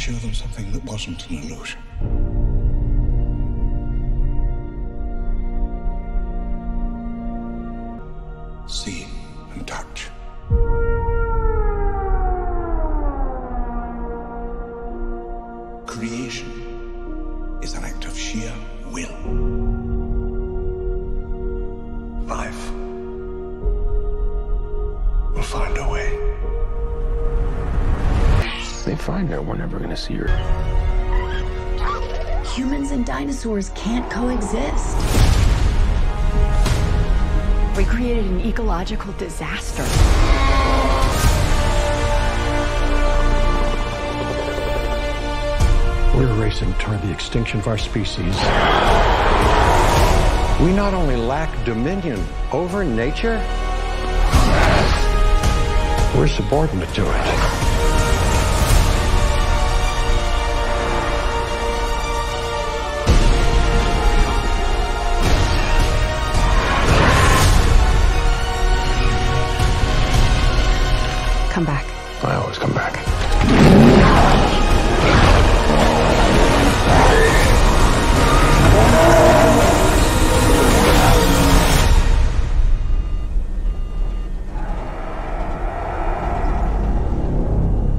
show them something that wasn't an illusion. See and touch. Creation is an act of sheer will. Life will find a find her, we're never gonna see her. Humans and dinosaurs can't coexist. We created an ecological disaster. We're racing toward the extinction of our species. We not only lack dominion over nature, we're subordinate to it. Come back. I always come back.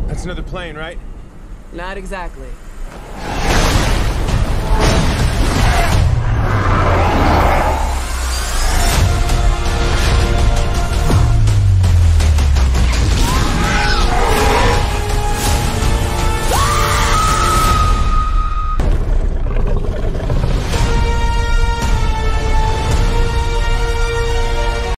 That's another plane, right? Not exactly.